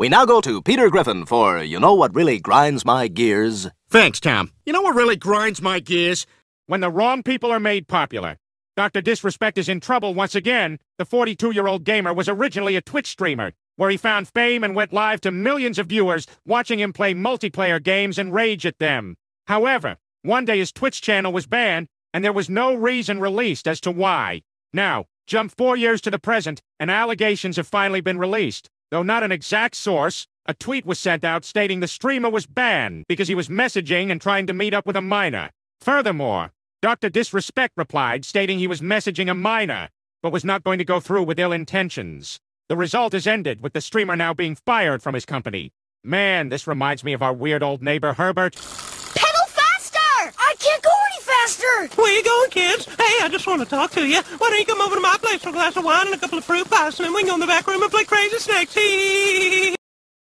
We now go to Peter Griffin for You Know What Really Grinds My Gears. Thanks, Tom. You know what really grinds my gears? When the wrong people are made popular. Dr. Disrespect is in trouble once again. The 42-year-old gamer was originally a Twitch streamer, where he found fame and went live to millions of viewers watching him play multiplayer games and rage at them. However, one day his Twitch channel was banned, and there was no reason released as to why. Now, jump four years to the present, and allegations have finally been released. Though not an exact source, a tweet was sent out stating the streamer was banned because he was messaging and trying to meet up with a minor. Furthermore, Dr. Disrespect replied stating he was messaging a minor, but was not going to go through with ill intentions. The result has ended, with the streamer now being fired from his company. Man, this reminds me of our weird old neighbor Herbert. Where you going, kids? Hey, I just want to talk to you. Why don't you come over to my place for a glass of wine and a couple of fruit pies, and then we can go in the back room and play crazy snakes? Hee